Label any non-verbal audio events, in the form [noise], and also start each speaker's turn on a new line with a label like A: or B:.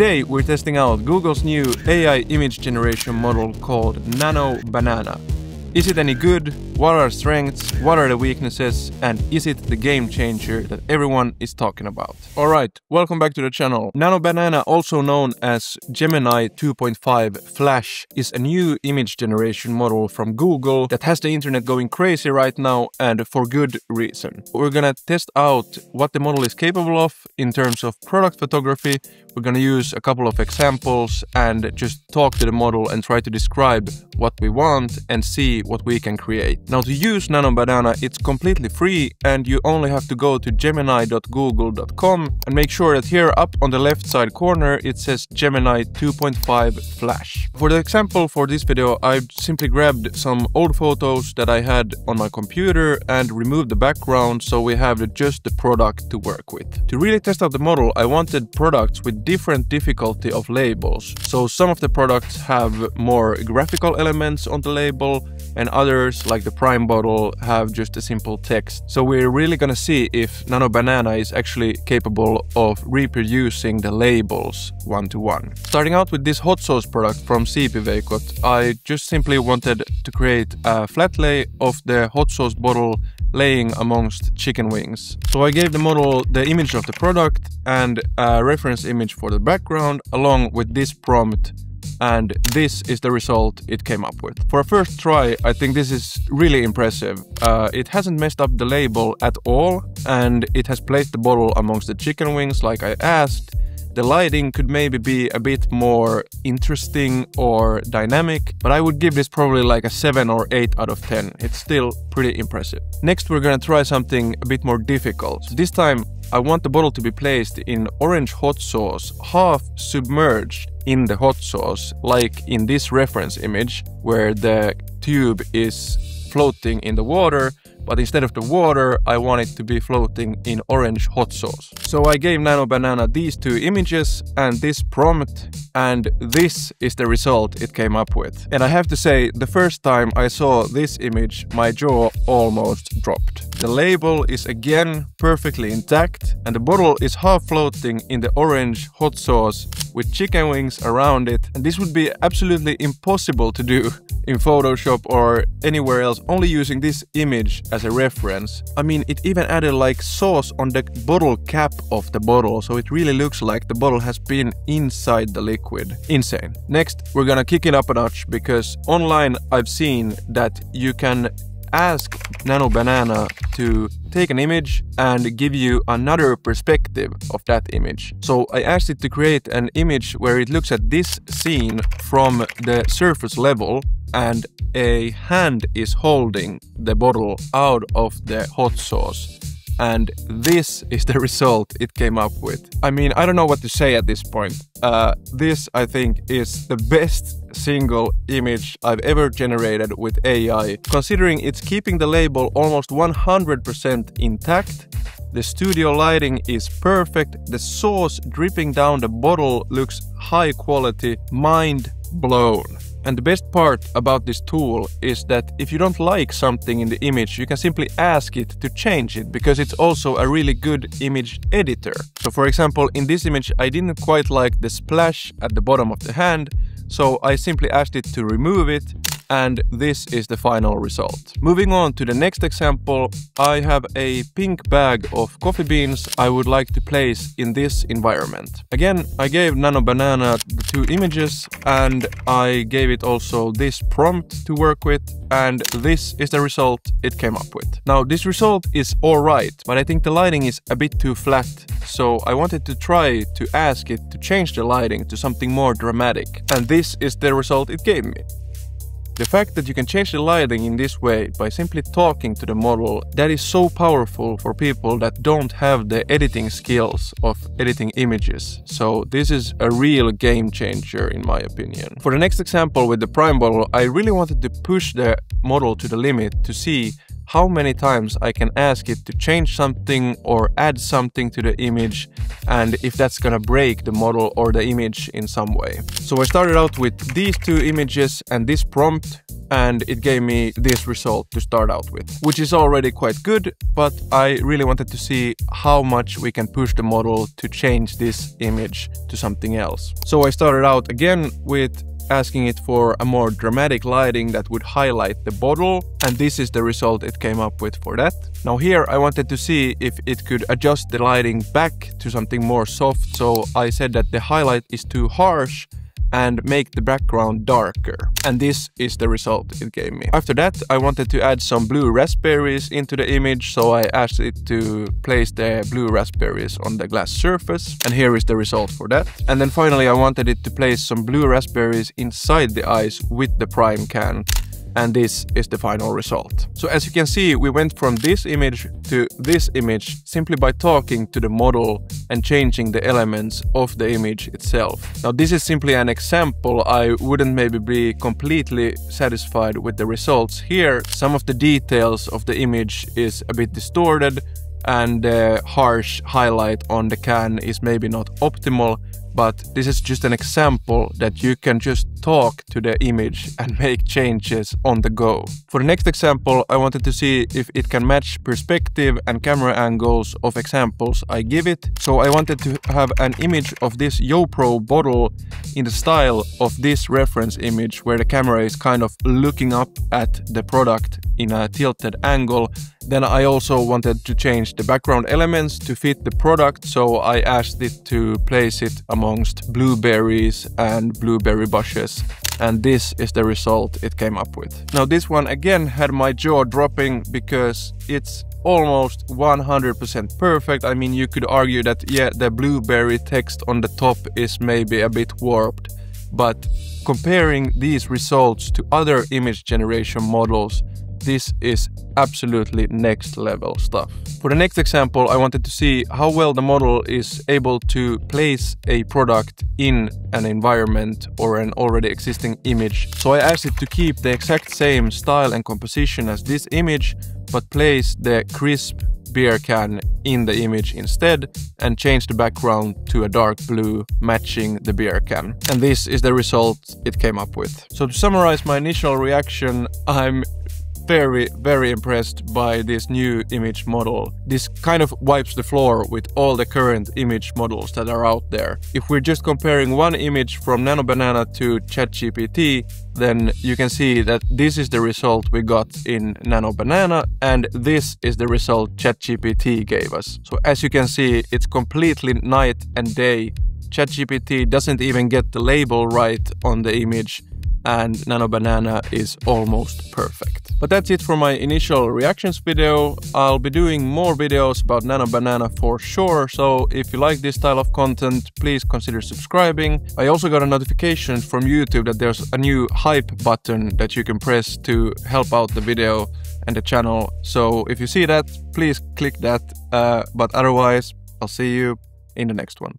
A: Today we're testing out Google's new AI image generation model called Nano Banana. Is it any good? What are strengths? What are the weaknesses? And is it the game changer that everyone is talking about? Alright, welcome back to the channel. Nano Banana, also known as Gemini 2.5 Flash, is a new image generation model from Google that has the internet going crazy right now and for good reason. We're gonna test out what the model is capable of in terms of product photography. We're gonna use a couple of examples and just talk to the model and try to describe what we want and see what we can create. Now to use Nano Banana it's completely free and you only have to go to gemini.google.com and make sure that here up on the left side corner it says Gemini 2.5 Flash. For the example for this video I've simply grabbed some old photos that I had on my computer and removed the background so we have just the product to work with. To really test out the model I wanted products with different difficulty of labels. So some of the products have more graphical elements on the label and others like the prime bottle have just a simple text. So we're really gonna see if Nano Banana is actually capable of reproducing the labels one to one. Starting out with this hot sauce product from Siipiveikot, I just simply wanted to create a flat lay of the hot sauce bottle laying amongst chicken wings. So I gave the model the image of the product and a reference image for the background along with this prompt and this is the result it came up with. For a first try, I think this is really impressive. Uh, it hasn't messed up the label at all and it has placed the bottle amongst the chicken wings like I asked the lighting could maybe be a bit more interesting or dynamic, but I would give this probably like a 7 or 8 out of 10. It's still pretty impressive. Next we're gonna try something a bit more difficult. So this time I want the bottle to be placed in orange hot sauce, half submerged in the hot sauce, like in this reference image, where the tube is floating in the water but instead of the water, I want it to be floating in orange hot sauce. So I gave Nano Banana these two images and this prompt, and this is the result it came up with. And I have to say, the first time I saw this image, my jaw almost dropped. The label is again perfectly intact, and the bottle is half floating in the orange hot sauce with chicken wings around it. And this would be absolutely impossible to do in Photoshop or anywhere else, only using this image as a reference. I mean, it even added like sauce on the bottle cap of the bottle, so it really looks like the bottle has been inside the liquid. Insane. Next, we're gonna kick it up a notch because online I've seen that you can ask Nano Banana to take an image and give you another perspective of that image. So I asked it to create an image where it looks at this scene from the surface level and a hand is holding the bottle out of the hot sauce. And this is the [laughs] result it came up with. I mean, I don't know what to say at this point. Uh, this, I think, is the best single image I've ever generated with AI, considering it's keeping the label almost 100% intact the studio lighting is perfect, the sauce dripping down the bottle looks high quality, mind blown. And the best part about this tool is that if you don't like something in the image, you can simply ask it to change it because it's also a really good image editor. So for example, in this image, I didn't quite like the splash at the bottom of the hand, so I simply asked it to remove it and this is the final result. Moving on to the next example, I have a pink bag of coffee beans I would like to place in this environment. Again, I gave Nano Banana the two images and I gave it also this prompt to work with and this is the result it came up with. Now this result is alright, but I think the lighting is a bit too flat, so I wanted to try to ask it to change the lighting to something more dramatic. And this is the result it gave me. The fact that you can change the lighting in this way by simply talking to the model, that is so powerful for people that don't have the editing skills of editing images. So this is a real game changer in my opinion. For the next example with the prime model, I really wanted to push the model to the limit to see how many times I can ask it to change something or add something to the image and if that's gonna break the model or the image in some way. So I started out with these two images and this prompt and it gave me this result to start out with, which is already quite good, but I really wanted to see how much we can push the model to change this image to something else. So I started out again with asking it for a more dramatic lighting that would highlight the bottle and this is the result it came up with for that. Now here I wanted to see if it could adjust the lighting back to something more soft so I said that the highlight is too harsh and make the background darker. And this is the result it gave me. After that, I wanted to add some blue raspberries into the image, so I asked it to place the blue raspberries on the glass surface, and here is the result for that. And then finally, I wanted it to place some blue raspberries inside the eyes with the prime can and this is the final result. So as you can see, we went from this image to this image simply by talking to the model and changing the elements of the image itself. Now this is simply an example, I wouldn't maybe be completely satisfied with the results here. Some of the details of the image is a bit distorted and the harsh highlight on the can is maybe not optimal but this is just an example that you can just talk to the image and make changes on the go. For the next example, I wanted to see if it can match perspective and camera angles of examples I give it. So I wanted to have an image of this YoPro bottle in the style of this reference image where the camera is kind of looking up at the product in a tilted angle then I also wanted to change the background elements to fit the product, so I asked it to place it amongst blueberries and blueberry bushes. And this is the result it came up with. Now this one again had my jaw dropping because it's almost 100% perfect. I mean, you could argue that, yeah, the blueberry text on the top is maybe a bit warped, but comparing these results to other image generation models, this is absolutely next level stuff. For the next example, I wanted to see how well the model is able to place a product in an environment or an already existing image. So I asked it to keep the exact same style and composition as this image, but place the crisp beer can in the image instead and change the background to a dark blue matching the beer can. And this is the result it came up with. So to summarize my initial reaction, I'm very, very impressed by this new image model. This kind of wipes the floor with all the current image models that are out there. If we're just comparing one image from Nano Banana to ChatGPT, then you can see that this is the result we got in Nano Banana and this is the result ChatGPT gave us. So as you can see, it's completely night and day. ChatGPT doesn't even get the label right on the image and Nano Banana is almost perfect. But that's it for my initial reactions video. I'll be doing more videos about Nano Banana for sure, so if you like this style of content, please consider subscribing. I also got a notification from YouTube that there's a new hype button that you can press to help out the video and the channel. So if you see that, please click that. Uh, but otherwise, I'll see you in the next one.